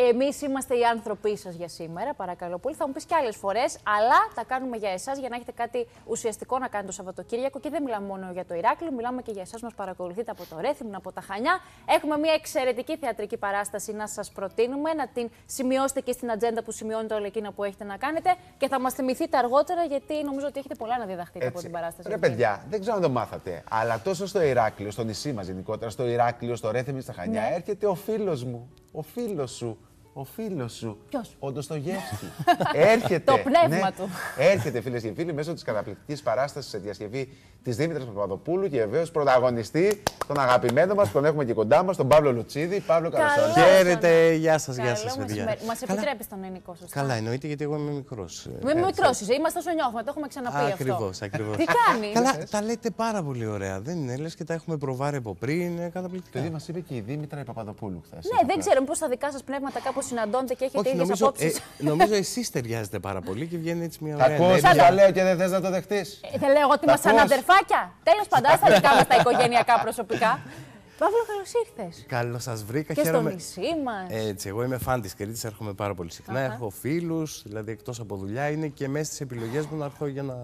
Εμείς είμαστε οι άνθρωποι σας για σήμερα, παρακαλώ πολύ. Θα μου πεις και άλλες φορές, αλλά τα κάνουμε για εσάς για να έχετε κάτι ουσιαστικό να κάνετε το Σαββατοκύριακο. Και δεν μιλάμε μόνο για το Ηράκλειο, μιλάμε και για εσάς μας παρακολουθείτε από το Ρέθυμνο, από τα Χανιά. Έχουμε μια εξαιρετική θεατρική παράσταση να σας προτείνουμε, να την σημειώσετε και στην ατζέντα που σημειώνετε όλα εκείνα που έχετε να κάνετε και θα μας θυμηθείτε αργότερα, γιατί νομίζω ότι έχετε πολλά να διδαχτείτε από την παράσταση. Ρε παιδιά, δεν ξέρω αν το μάθατε, αλλά τόσο στο Ηράκλειο, στο νησί μας γενικότερα, στο Ηράκλειο, στο Ρέθυμνο, στα Χανιά, ναι. έρχεται ο φίλος μου. Ο φίλος σου ο φίλος σου. Ποιος; Ο Ντοστογεύσκη. Έρχεται. Το πνεύμα ναι, του. Έρχεται, φίλες και φίλοι, μέσω της καταπληκτικής παράστασης σε διασκευή της Δήμητρας Παπαδοπούλου και βεβαίως πρωταγωνιστή τον αγαπημένο μας, τον έχουμε και κοντά μας, τον Παύλο Λουτσίδη. Παύλο, καλώς ήρθατε. Χαίρετε, γεια σας, γεια σας, παιδιά. Μας επιτρέπει τον ελληνικό σας. Καλά, εννοείται γιατί εγώ είμαι μικρός. Είμαι μικρός, είσαι. Είμαστε όσο νιώθουμε, το έχουμε ξαναπεί αυτό. Ακριβώς, ακριβώς. Τι κάνεις; Καλά, τα λέτε πάρα πολύ ωραία. Δεν είναι λες και τα έχουμε προβάρει από πριν. Είναι καταπληκτικά. Το μας είπε και η Δήμητρα Παπαδοπούλου χθες. Ναι, δεν ξέρω πώς τα δικά σας πνεύματα κάπως συναντώνται και έχετε ίδιες απόψεις. Ε, νομίζω εσείς ταιριάζετε πάρα πολύ και βγαίνει έτσι μια ωραία. Ακούω, θα λέω και δεν θες να το δεχτείς. Δεν λέω ότι είμαστε σαν αδερφάκια. Τέλος πάντων, στα δικά μας τα οικογενειακά προσωπικά. Παύλο, καλώς ήρθες. Καλώς σας βρήκα. Και χαίρομαι... στο νησί μας. Έτσι, εγώ είμαι φαν της Κρήτης, έρχομαι πάρα πολύ συχνά. Uh -huh. Έχω φίλους, δηλαδή εκτός από δουλειά είναι και μέσα στις επιλογές μου να έρθω για να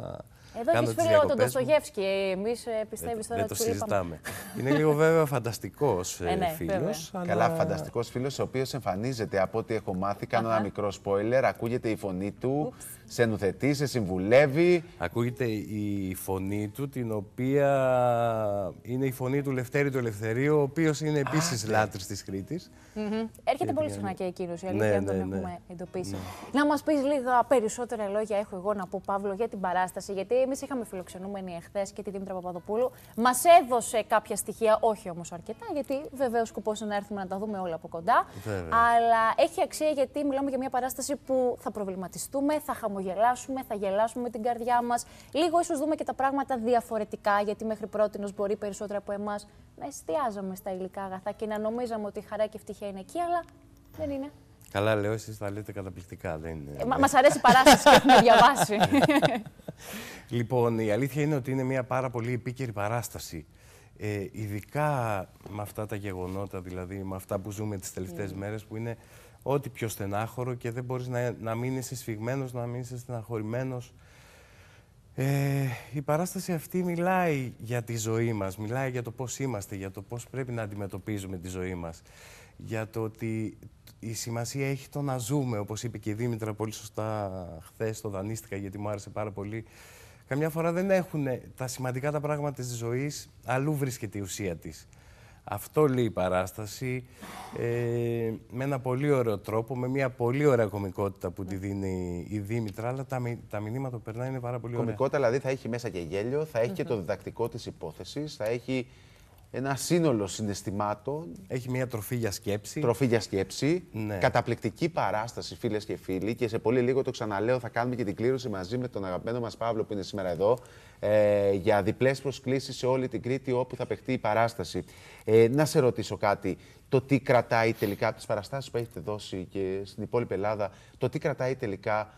εδώ έχεις φίλο τον Ντοστογεύσκη. Εμείς ε, πιστεύεις τώρα ότι. Δεν το συζητάμε. Είναι λίγο βέβαια φανταστικός ε, ε, ναι, φίλος. Αλλά... Καλά, φανταστικός φίλος, ο οποίος εμφανίζεται από ό,τι έχω μάθει. Κάνω ένα μικρό spoiler. Ακούγεται η φωνή του, σε νουθετεί, σε συμβουλεύει. Ακούγεται η φωνή του, την οποία είναι η φωνή του Λευτέρη του Ελευθερίου, ο οποίος είναι επίσης λάτρης της Κρήτης. Έρχεται πολύ συχνά και εκείνος, η αλήθεια ναι, τον ναι, έχουμε ναι. εντοπίσει. Να μας πεις λίγα περισσότερα λόγια έχω εγώ να πω, Παύλο, για την παράσταση. Γιατί εμείς είχαμε φιλοξενούμενοι εχθές και τη Δήμητρα Παπαδοπούλου. Μας έδωσε κάποια στοιχεία, όχι όμως αρκετά, γιατί βεβαίως σκοπός είναι να έρθουμε να τα δούμε όλα από κοντά. Αλλά έχει αξία γιατί μιλάμε για μια παράσταση που θα προβληματιστούμε, θα χαμογελάσουμε, θα γελάσουμε με την καρδιά μας. Λίγο ίσως δούμε και τα πράγματα διαφορετικά, γιατί μέχρι πρώτη μπορεί περισσότερο από εμάς να εστιάζαμε στα υλικά αγαθά και να νομίζαμε ότι η χαρά και η ευτυχία είναι εκεί, αλλά δεν είναι. Καλά, λέω, εσείς τα λέτε καταπληκτικά. Δεν είναι... Ε, μας αρέσει η παράσταση και έχουμε διαβάσει. λοιπόν, η αλήθεια είναι ότι είναι μια πάρα πολύ επίκαιρη παράσταση. Ε, ειδικά με αυτά τα γεγονότα, δηλαδή με αυτά που ζούμε τις τελευταίες mm. μέρες, που είναι ό,τι πιο στενάχωρο και δεν μπορείς να, να μείνεις σφιγμένος, να μείνεις στεναχωρημένος. Ε, η παράσταση αυτή μιλάει για τη ζωή μας, μιλάει για το πώς είμαστε, για το πώς πρέπει να αντιμετωπίζουμε τη ζωή μας. Για το ότι η σημασία έχει το να ζούμε, όπως είπε και η Δήμητρα πολύ σωστά χθες το δανείστηκα γιατί μου άρεσε πάρα πολύ. Καμιά φορά δεν έχουν τα σημαντικά τα πράγματα της ζωής, αλλού βρίσκεται η ουσία της. Αυτό λέει η παράσταση ε, με ένα πολύ ωραίο τρόπο, με μια πολύ ωραία κομικότητα που τη δίνει η Δήμητρα, αλλά τα, τα μηνύματα που περνάει είναι πάρα πολύ ωραία. Κομικότητα δηλαδή θα έχει μέσα και γέλιο, θα έχει και το διδακτικό της υπόθεσης, θα έχει ένα σύνολο συναισθημάτων. Έχει μια τροφή για σκέψη. Τροφή για σκέψη. Ναι. Καταπληκτική παράσταση, φίλες και φίλοι. Και σε πολύ λίγο το ξαναλέω, θα κάνουμε και την κλήρωση μαζί με τον αγαπημένο μας Παύλο που είναι σήμερα εδώ. Ε, για διπλές προσκλήσεις σε όλη την Κρήτη όπου θα παιχτεί η παράσταση. Ε, να σε ρωτήσω κάτι. Το τι κρατάει τελικά από τις παραστάσεις που έχετε δώσει και στην υπόλοιπη Ελλάδα, το τι κρατάει τελικά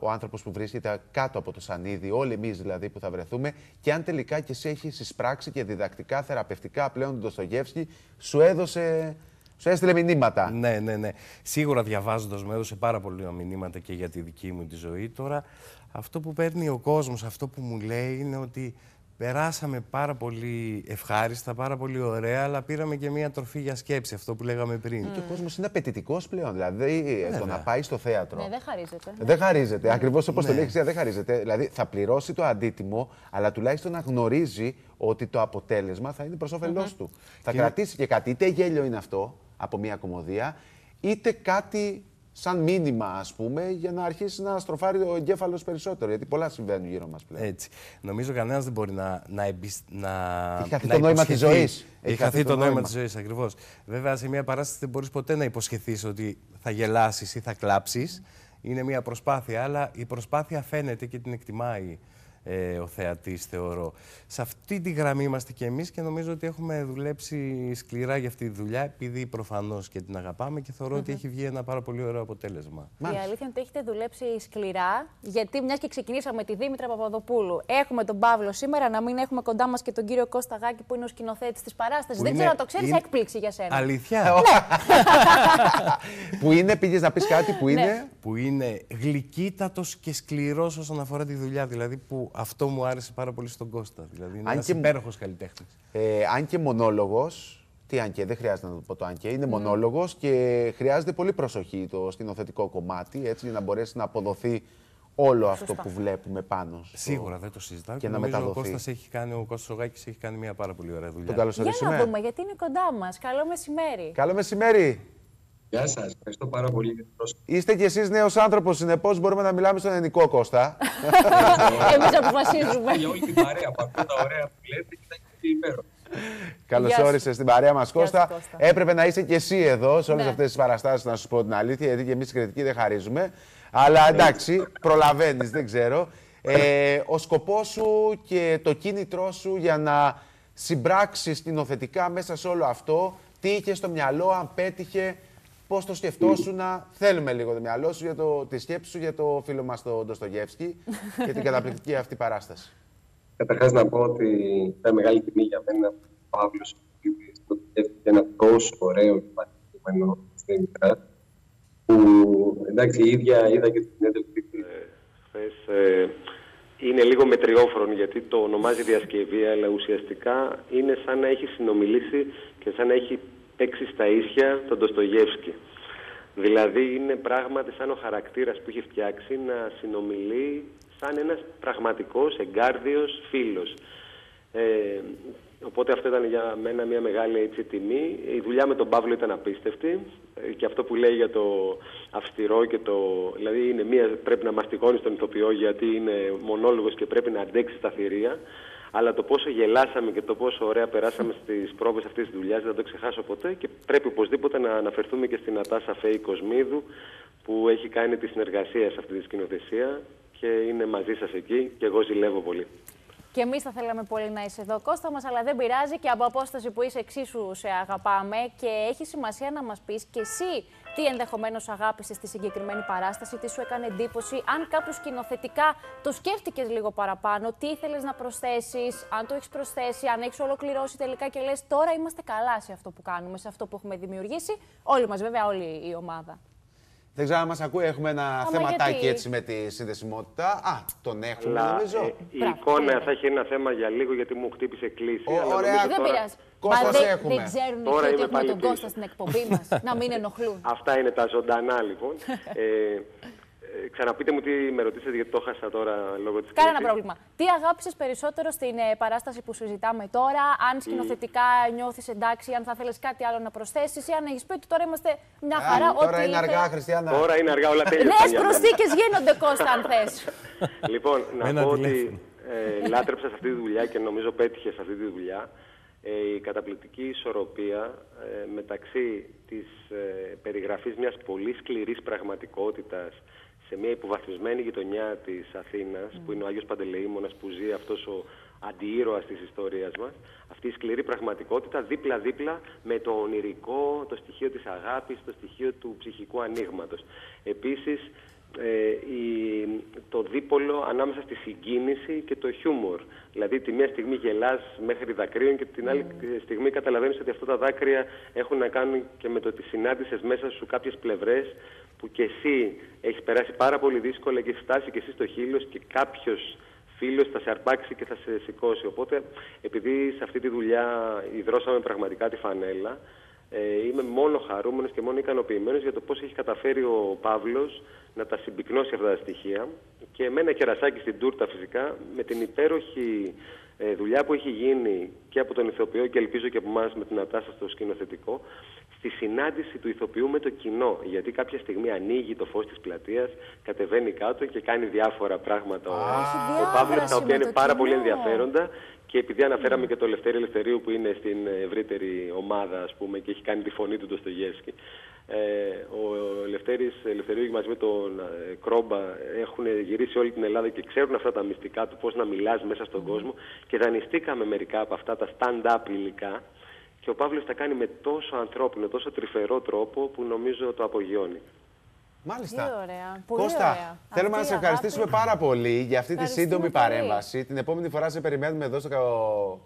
ο άνθρωπος που βρίσκεται κάτω από το σανίδι, όλοι εμείς δηλαδή που θα βρεθούμε, και αν τελικά και εσύ έχεις εισπράξει και διδακτικά, θεραπευτικά πλέον τον Ντοστογεύσκη, σου έδωσε. Σου έστειλε μηνύματα. Ναι, ναι, ναι. Σίγουρα διαβάζοντας μου έδωσε πάρα πολλά μηνύματα και για τη δική μου τη ζωή. Τώρα, αυτό που παίρνει ο κόσμος, αυτό που μου λέει είναι ότι περάσαμε πάρα πολύ ευχάριστα, πάρα πολύ ωραία, αλλά πήραμε και μια τροφή για σκέψη, αυτό που λέγαμε πριν. Και ο κόσμος είναι απαιτητικός πλέον. Δηλαδή, το να πάει στο θέατρο. Ναι, δεν χαρίζεται. Δεν χαρίζεται. Ναι. Ακριβώς όπως το ναι. λέει, δεν χαρίζεται. Δηλαδή, θα πληρώσει το αντίτιμο, αλλά τουλάχιστον να γνωρίζει ότι το αποτέλεσμα θα είναι προς όφελός του. Θα κρατήσει και κάτι. Είτε γέλιο είναι αυτό από μια κομμωδία, είτε κάτι σαν μήνυμα, ας πούμε, για να αρχίσει να στροφάρει ο εγκέφαλος περισσότερο. Γιατί πολλά συμβαίνουν γύρω μας πλέον. Έτσι. Νομίζω κανένας δεν μπορεί να. να, να Έχει χαθεί το νόημα της ζωής. Έχει χαθεί το νόημα της ζωής, ακριβώς. Βέβαια, σε μια παράσταση δεν μπορείς ποτέ να υποσχεθείς ότι θα γελάσεις ή θα κλάψεις. Είναι μια προσπάθεια, αλλά η προσπάθεια φαίνεται και την εκτιμάει ε, ο θεατής, θεωρώ. Σε αυτή τη γραμμή είμαστε και εμείς και νομίζω ότι έχουμε δουλέψει σκληρά για αυτή τη δουλειά, επειδή προφανώς και την αγαπάμε και θεωρώ ότι έχει βγει ένα πάρα πολύ ωραίο αποτέλεσμα. Η αλήθεια είναι ότι έχετε δουλέψει σκληρά, γιατί μια και ξεκινήσαμε τη Δήμητρα Παπαδοπούλου, έχουμε τον Παύλο σήμερα, να μην έχουμε κοντά μας και τον κύριο Κώστα Γάκη που είναι ο σκηνοθέτης της παράστασης. Δεν ξέρω αν το ξέρεις, είναι... έκπληξη για σένα. Αλήθεια; Ναι. που είναι, πήγες να πεις κάτι που είναι; Ναι. Που είναι γλυκύτατος και σκληρός όσον αφορά τη δουλειά. Δηλαδή που αυτό μου άρεσε πάρα πολύ στον Κώστα. Δηλαδή είναι ένας υπέροχος καλλιτέχνης. Ε, αν και μονόλογος, τι αν και, δεν χρειάζεται να το πω το αν και, είναι mm. μονόλογος και χρειάζεται πολύ προσοχή το σκηνοθετικό κομμάτι έτσι, για να μπορέσει να αποδοθεί όλο αυτό που βλέπουμε πάνω. Στο... Σίγουρα δεν το συζητάω. Και, και να μεταδοθεί. Ο Κώστας έχει κάνει, ο Κώστας Ογάκης έχει κάνει μια πάρα πολύ ωραία δουλειά. Τον καλωσορίσουμε. Για να δούμε, γιατί είναι κοντά μας. Καλό μεσημέρι. Καλό μεσημέρι. Γεια σας, ευχαριστώ πάρα πολύ για την πρόσκληση. Είστε κι εσείς νέος άνθρωπος, συνεπώς μπορούμε να μιλάμε στον ελληνικό Κώστα. Εμείς αποφασίζουμε. Για όλη την παρέα από αυτά τα ωραία που λέτε, ήταν και υπέροχο. Καλώς όρισες στην παρέα μας, Κώστα. Έπρεπε να είσαι κι εσύ εδώ σε όλες ναι. αυτές τις παραστάσεις, να σου πω την αλήθεια, γιατί και εμείς κριτικοί δεν χαρίζουμε. Αλλά εντάξει, προλαβαίνεις, δεν ξέρω. Ε, ο σκοπός σου και το κίνητρό σου για να συμπράξεις κοινοθετικά μέσα σε όλο αυτό, τι είχε στο μυαλό, αν πέτυχε, πώς το σκεφτόσουν. να θέλουμε λίγο το μυαλό σου, για το, τη σκέψη σου για το φίλο μας τον Ντοστογεύσκη και την καταπληκτική αυτή παράσταση. Καταρχάς να πω ότι ήταν μεγάλη τιμή για μένα ο Παύλος που ένα τόσο ωραίο και παθητικό στην που εντάξει η ίδια είδα και στην συνέντευξη ε, είναι λίγο μετριόφρον γιατί το ονομάζει διασκευή αλλά ουσιαστικά είναι σαν να έχει συνομιλήσει και σαν να έχει παίξει στα ίσια τον Ντοστογεύσκη. Δηλαδή είναι πράγματι σαν ο χαρακτήρας που έχει φτιάξει να συνομιλεί σαν ένας πραγματικός εγκάρδιος φίλος. Ε, οπότε αυτό ήταν για μένα μια μεγάλη έτσι, τιμή. Η δουλειά με τον Παύλο ήταν απίστευτη ε, και αυτό που λέει για το αυστηρό και το... Δηλαδή είναι μια, πρέπει να μαστιγώνεις τον ηθοποιό γιατί είναι μονόλογος και πρέπει να αντέξεις τα θηρία αλλά το πόσο γελάσαμε και το πόσο ωραία περάσαμε στις πρόβες αυτής της δουλειάς δεν θα το ξεχάσω ποτέ. Και πρέπει οπωσδήποτε να αναφερθούμε και στην Ατάσα Φέη Κοσμίδου που έχει κάνει τη συνεργασία σε αυτή τη σκηνοθεσία και είναι μαζί σας εκεί και εγώ ζηλεύω πολύ. Και εμείς θα θέλαμε πολύ να είσαι εδώ, Κώστα μας, αλλά δεν πειράζει και από απόσταση που είσαι εξίσου σε αγαπάμε και έχει σημασία να μας πεις και εσύ τι ενδεχομένως αγάπησες στη συγκεκριμένη παράσταση, τι σου έκανε εντύπωση, αν κάπου σκηνοθετικά το σκέφτηκες λίγο παραπάνω, τι ήθελες να προσθέσεις, αν το έχεις προσθέσει, αν έχεις ολοκληρώσει τελικά και λες τώρα είμαστε καλά σε αυτό που κάνουμε, σε αυτό που έχουμε δημιουργήσει. Όλοι μας, βέβαια, όλη η ομάδα. Δεν ξέρω αν μας ακούει, έχουμε ένα Άμα θεματάκι γιατί... έτσι με τη συνδεσιμότητα. Α, τον έχουμε Αλλά, νομίζω. Ε, η εικόνα θα έχει ένα θέμα για λίγο γιατί μου χτύπησε κλίση. Ο, ωραία, δεν τώρα... πειράζει. Κώστα δεν, έχουμε. δεν ξέρουν τώρα ότι έχουμε τον Κώστα στην εκπομπή μας. να μην ενοχλούν. Αυτά είναι τα ζωντανά λοιπόν. ε, ε, ξαναπείτε μου τι με ρωτήσατε, γιατί το χάσα τώρα λόγω της Κάνα πρόβλημα. Τι αγάπησες περισσότερο στην ε, παράσταση που συζητάμε τώρα, αν σκηνοθετικά mm. νιώθεις εντάξει, αν θα θέλεις κάτι άλλο να προσθέσεις ή αν έχεις πει ότι τώρα είμαστε μια χαρά. Α, τώρα είναι αργά, Χριστιανά. Τώρα είναι αργά, όλα τέλειωσαν. Νέες προσθήκες γίνονται, Κώστα, αν θες. λοιπόν, να πω ότι ε, λάτρεψα σε αυτή τη δουλειά και νομίζω πέτυχε σε αυτή τη δουλειά η καταπληκτική ισορροπία ε, μεταξύ της ε, περιγραφής μιας πολύ σκληρής πραγματικότητας σε μια υποβαθμισμένη γειτονιά της Αθήνας, που είναι ο Άγιος Παντελεήμονας που ζει αυτός ο αντιήρωας της ιστορίας μας, αυτή η σκληρή πραγματικότητα δίπλα-δίπλα με το ονειρικό, το στοιχείο της αγάπης, το στοιχείο του ψυχικού ανοίγματος. Επίσης, ε, η, το δίπολο ανάμεσα στη συγκίνηση και το χιούμορ. Δηλαδή τη μία στιγμή γελάς μέχρι δακρύων και την άλλη στιγμή καταλαβαίνεις ότι αυτά τα δάκρυα έχουν να κάνουν και με το ότι συνάντησες μέσα σου κάποιες πλευρές που και εσύ έχεις περάσει πάρα πολύ δύσκολα και έχεις φτάσει και εσύ στο χείλος και κάποιος φίλος θα σε αρπάξει και θα σε σηκώσει. Οπότε, επειδή σε αυτή τη δουλειά υδρώσαμε πραγματικά τη φανέλα, ε, είμαι μόνο χαρούμενος και μόνο ικανοποιημένος για το πώς έχει καταφέρει ο Παύλος να τα συμπυκνώσει αυτά τα στοιχεία και με ένα κερασάκι στην τούρτα φυσικά με την υπέροχη ε, δουλειά που έχει γίνει και από τον ηθοποιό και ελπίζω και από εμάς με την Ατάσα στο σκηνοθετικό στη συνάντηση του ηθοποιού με το κοινό. Γιατί κάποια στιγμή ανοίγει το φως της πλατείας, κατεβαίνει κάτω και κάνει διάφορα πράγματα. ο Παύλος, τα οποία είναι πάρα πολύ ενδιαφέροντα και επειδή αναφέραμε και το Λευτέρη Ελευθερίου που είναι στην ευρύτερη ομάδα ας πούμε, και έχει κάνει τη φωνή του Ντοστογεύσκη, ε, ο Λευτέρη Ελευθερίου μαζί με τον ε, Κρόμπα έχουν γυρίσει όλη την Ελλάδα και ξέρουν αυτά τα μυστικά του πώς να μιλάς μέσα στον κόσμο και δανειστήκαμε μερικά από αυτά τα stand-up υλικά και ο Παύλος τα κάνει με τόσο ανθρώπινο, τόσο τρυφερό τρόπο που νομίζω το απογειώνει. Μάλιστα. Πολύ ωραία. Πολύ Κώστα, ωραία. θέλουμε Αυτή να η σε ευχαριστήσουμε αγάπη. πάρα πολύ για αυτή τη Ευχαριστούμε σύντομη πολύ. παρέμβαση. Την επόμενη φορά σε περιμένουμε εδώ στο κα-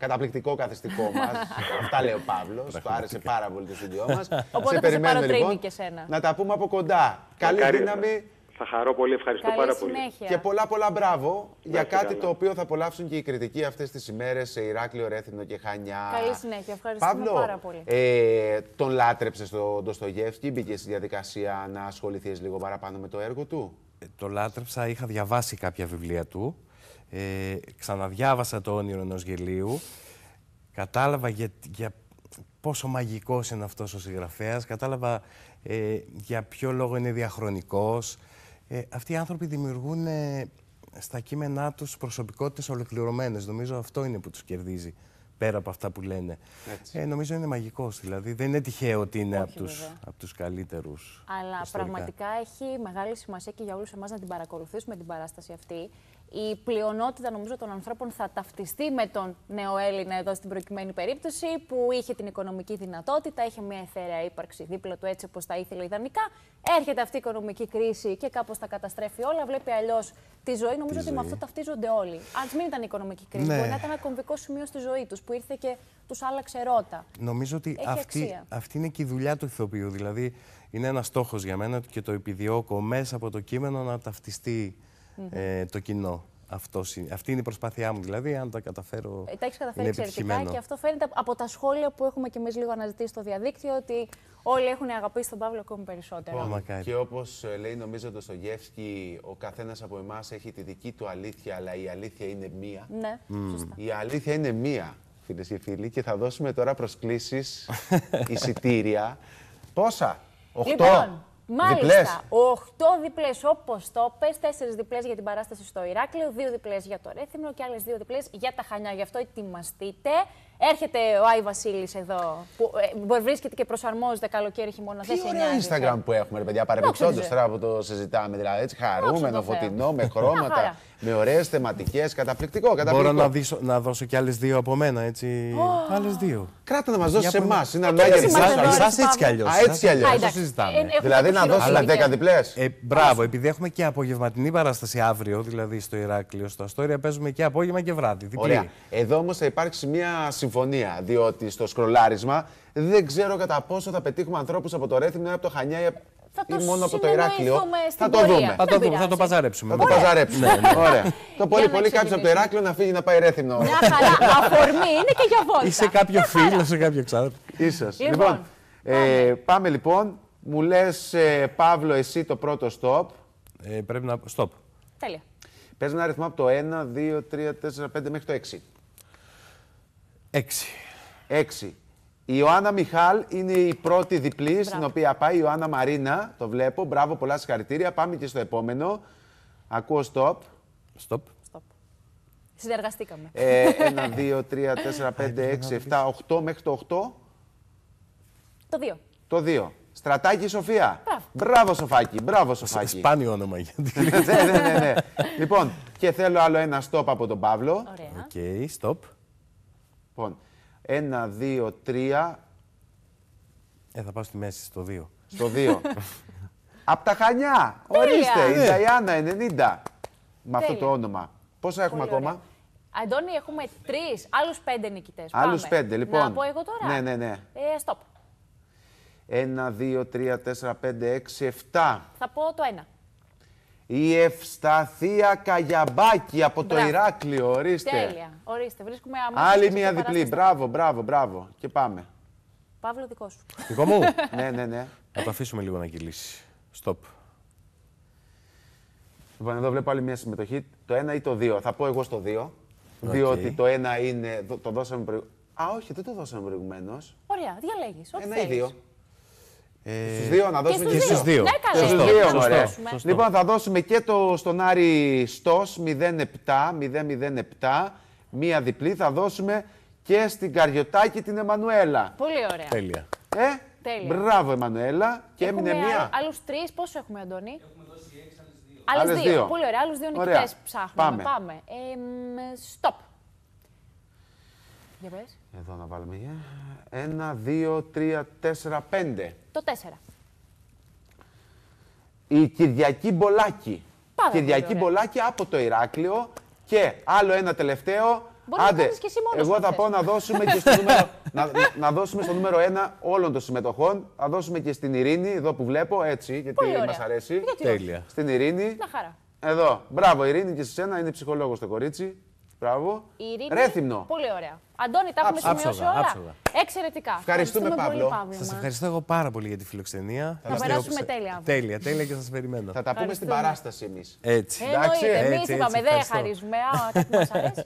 καταπληκτικό καθιστικό μας. Αυτά λέει ο Παύλος. Του άρεσε πάρα πολύ το στούντιό μας. θα σε παροτρύνει και σένα. να τα πούμε από κοντά. Καλή Μακάρι- δύναμη Θα χαρώ πολύ, ευχαριστώ Καλή πάρα πολύ. συνέχεια. και πολλά πολλά μπράβο για είστε κάτι καλά. το οποίο θα απολαύσουν και οι κριτικοί αυτές τις ημέρες σε Ηράκλειο, Ρέθινο και Χανιά. Καλή συνέχεια. Ευχαριστούμε Παύλο, πάρα πολύ. Ε, τον λάτρεψε στο Ντοστογεύσκι, μπήκε στη διαδικασία να ασχοληθείς λίγο παραπάνω με το έργο του; Ε, Το λάτρεψα, είχα διαβάσει κάποια βιβλία του. Ε, ξαναδιάβασα το όνειρο ενός γελίου. Κατάλαβα για, για πόσο μαγικός είναι αυτός ο συγγραφέας. Κατάλαβα ε, για ποιο λόγο είναι διαχρονικός. Ε, αυτοί οι άνθρωποι δημιουργούν ε, στα κείμενά τους προσωπικότητες ολοκληρωμένες. Νομίζω αυτό είναι που τους κερδίζει, πέρα από αυτά που λένε. Ε, νομίζω είναι μαγικός, δηλαδή. Δεν είναι τυχαίο ότι είναι από τους, βέβαια. από τους καλύτερους Αλλά ιστορικά. πραγματικά έχει μεγάλη σημασία και για όλους εμάς να την παρακολουθήσουμε την παράσταση αυτή. Η πλειονότητα νομίζω των ανθρώπων θα ταυτιστεί με τον νεοέλληνα εδώ στην προκειμένη περίπτωση που είχε την οικονομική δυνατότητα, είχε μια εθέρεα ύπαρξη δίπλα του έτσι όπως τα ήθελε ιδανικά. Έρχεται αυτή η οικονομική κρίση και κάπως τα καταστρέφει όλα, βλέπει αλλιώς τη ζωή. Νομίζω ότι με αυτό ταυτίζονται όλοι. Αν μην ήταν η οικονομική κρίση, Ναι. μπορεί να ήταν ένα κομβικό σημείο στη ζωή τους που ήρθε και τους άλλαξε ρότα. Νομίζω ότι Έχει αυτή, αξία. αυτή είναι και η δουλειά του ηθοποιού. Δηλαδή, είναι ένας στόχος για μένα και το επιδιώκω μέσα από το κείμενο να ταυτιστεί ε, το κοινό. Αυτός, είναι- αυτή είναι η προσπάθειά μου. Δηλαδή, αν τα καταφέρω. Ε, Τα έχεις καταφέρει είναι εξαιρετικά επιτυχημένο. και αυτό φαίνεται από τα σχόλια που έχουμε κι εμείς λίγο αναζητήσει στο διαδίκτυο ότι όλοι έχουν αγαπήσει τον Παύλο ακόμη περισσότερο. Ω, μακάρι. Και όπως λέει, νομίζω το Στογεύσκι, ο καθένας από εμάς έχει τη δική του αλήθεια, αλλά η αλήθεια είναι μία. Ναι, σωστά. Η αλήθεια είναι μία, φίλες και φίλοι, και θα δώσουμε τώρα προσκλήσεις, εισιτήρια. Πόσα, Οχτώ. Λοιπόν, Διπλές. μάλιστα, 8 διπλές όπως το πες, 4 διπλές για την παράσταση στο Ηράκλειο, 2 διπλές για το Ρέθυμνο και άλλες 2 διπλές για τα Χανιά. Γι' αυτό ετοιμαστείτε. Έρχεται ο Άι Βασίλης εδώ, που ε, βρίσκεται και προσαρμόζεται καλοκαίρι χειμώνα. Δεν Τι σε ωραίο νοιάζει. Instagram που έχουμε, ρε παιδιά, παρεμπιπτόντως Δόξα τώρα που το συζητάμε. Δηλαδή, έτσι χαρούμενο, τω Θεώ. φωτεινό, με Μια χρώματα, χαρά. με ωραίες θεματικές. Καταπληκτικό, καταπληκτικό. Μπορώ να, δίσω, να δώσω κι άλλες δύο από μένα, έτσι. Άλλες δύο. Κράτα να μας δώσεις Για σε που- εμάς. Είναι Ε, ανάγκη τι να είμαστε δεις εδώ, άλλους. ρε, Εσά έτσι κι αλλιώς. Α, έτσι κι αλλιώς. Α, Το εντάξει. συζητάμε. Ε, έχουμε Δηλαδή να κατοχυρώσει δώσουμε και- 10 διπλές. Ε, μπράβο, επειδή έχουμε και απογευματινή παράσταση αύριο, δηλαδή στο Ηράκλειο, στο Αστόρια, παίζουμε και απόγευμα και βράδυ. Διπλή. Ωραία. Εδώ όμως θα υπάρξει μια συμφωνία. Διότι στο σκρολάρισμα δεν ξέρω κατά πόσο θα πετύχουμε ανθρώπους από το Ρέθυμνο ή από το Χανιά ή Θα το ή μόνο από το Ηράκλειο. συνεννοηθούμε στην Θα το πορεία. δούμε. Θα το, Δεν δούμε, θα το πειράζει. παζαρέψουμε. Θα το Ωραία. παζαρέψουμε. Ωραία. Το πολύ να πολύ κάποιος από το ξεκινήσουμε. Ηράκλειο να φύγει να πάει Ρέθυμνο. Μια χαρά. Αφορμή είναι και για βόλτα. Είσαι κάποιο φίλο, είσαι κάποιο ξάδερφο. Ίσως. Λοιπόν, Λοιπόν, ε, πάμε λοιπόν. Μου λες, Παύλο, εσύ το πρώτο stop. Ε, πρέπει να. Στοπ. Τέλεια. Πες ένα αριθμό από το 1, 2, 3, 4, 5 μέχρι το 6. Έξι. 6. Η Ιωάννα Μιχάλ είναι η πρώτη διπλή στην οποία πάει η Ιωάννα Μαρίνα. Το βλέπω. Μπράβο, πολλά συγχαρητήρια. Πάμε και στο επόμενο. Ακούω stop. Στοπ. Stop. Συνεργαστήκαμε. Ε, 1, 2, 3, 4, 5, 6, 7, 8 μέχρι το 8. Το 2. Το 2. Στρατάκι Σοφία. Μπράβο. Μπράβο, Σοφάκι. Μπράβο, Σοφάκι. Σπάνιο όνομα γιατί. ναι, ναι, ναι, ναι. λοιπόν, και θέλω άλλο ένα stop από τον Παύλο. Ωραία. Οκ, στοπ. Λοιπόν, 1, 2, 3, Ε, θα πάω στη μέση, στο δύο. στο 2. Απ' τα Χανιά. Τέλεια. Ορίστε, η Ναι. Νταϊάννα 90. Με αυτό Τέλεια. το όνομα. Πόσα έχουμε Πολύ ακόμα; ωραία. Αντώνη, έχουμε τρεις, άλλους πέντε νικητές. Άλλους πέντε, λοιπόν. Να πω εγώ τώρα; Ναι, ναι, ναι. Ε, stop. 1, 2, 3, 4, 5, 6, 7. Θα πω το ένα. Η Ευσταθία Καγιαμπάκη από το Μπράβο. Ηράκλειο, ορίστε. Τέλεια. Ορίστε, βρίσκουμε αμέσως Άλλη σε μία αυτή τη διπλή. παράσταση. Μπράβο, μπράβο, μπράβο. Και πάμε. Παύλο, δικός σου. Δικό μου; ναι, ναι, ναι. Θα το αφήσουμε λίγο να κυλήσει. Στοπ. Λοιπόν, εδώ βλέπω άλλη μία συμμετοχή. Το 1 ή το 2. Θα πω εγώ στο 2. Διότι το 1 είναι. δο- Το δώσαμε προηγουμένω. Α, όχι, δεν το δώσαμε προηγουμένως. Ωραία, διαλέγεις. Ό,τι Ένα ή θέλεις. δύο. Ε, Στους δύο να δώσουμε στους και δύο. στους δύο. Ναι, Και καλά. στους είναι. δύο, Να τους ωραία. δώσουμε. Σωστό. Λοιπόν, θα δώσουμε και το στον Άρη Στος 0-7, 0-0-7, μία διπλή. Θα δώσουμε και στην Καριωτάκη την Εμμανουέλα. Πολύ ωραία. τέλεια. Ε, Τέλεια. Μπράβο, Εμμανουέλα. Και έχουμε έμεινε μία. Άλλους τρεις, πόσο έχουμε, Αντώνη; Έχουμε δώσει έξι άλλες δύο. Άλλες Άλλες δύο. δύο. Πολύ ωραία. Άλλους δύο Ωραία. νικητέ ψάχνουμε. Πάμε. Ε, μ, stop. Για πες. Εδώ να βάλουμε. για- Ένα, δύο, τρία, τέσσερα, πέντε. Το 4. Η Κυριακή Μπολάκη. Πάρα πολύ Κυριακή ωραία. Μπολάκη από το Ηράκλειο. Και άλλο ένα τελευταίο. Μπορεί να κάνεις και εσύ μόνος εγώ σου θα θες. πω να δώσουμε και στο νούμερο, να, να- να δώσουμε στο νούμερο ένα όλων των συμμετοχών. Να δώσουμε και στην Ειρήνη, εδώ που βλέπω, έτσι, γιατί Πολύ ωραία. μας αρέσει. Γιατί όχι; Τέλεια. Στην Ειρήνη. Να χαρά. Εδώ. Μπράβο, Ειρήνη, και σε σένα είναι ψυχολόγος το κορίτσι. Μπράβο. Η Ειρήνη. Ρέθυμνο. Πολύ ωραία. Αντώνη, τα έχουμε Άψογα, σημειώσει όλα. άψογα. Εξαιρετικά. Ευχαριστούμε, πολύ, Παύλο. Παύλο Σας μας. ευχαριστώ εγώ πάρα πολύ για τη φιλοξενία. Θα περάσουμε τέλεια αύριο. Τέλεια, τέλεια και σας περιμένω. Θα τα πούμε στην Ευχαριστούμε. παράσταση εμείς. Έτσι. Εννοείται. Εμείς έτσι, είπαμε, δεν ευχαριστώ. χαρίζουμε. Α, κάτι μας αρέσει.